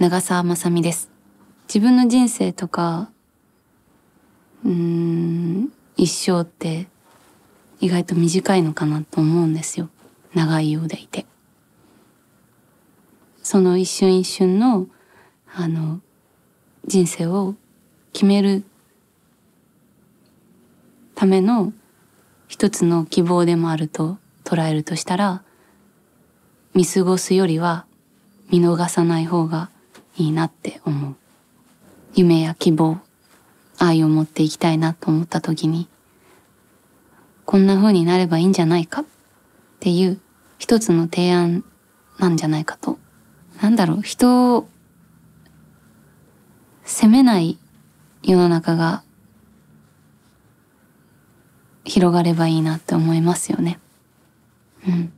長澤まさみです。自分の人生とか、うん、一生って意外と短いのかなと思うんですよ。長いようでいて。その一瞬一瞬の、あの、人生を決めるための一つの希望でもあると捉えるとしたら、見過ごすよりは見逃さない方がいいなって思う。夢や希望、愛を持っていきたいなと思った時に、こんな風になればいいんじゃないか？っていう一つの提案なんじゃないかと。なんだろう、人を責めない世の中が広がればいいなって思いますよね。うん。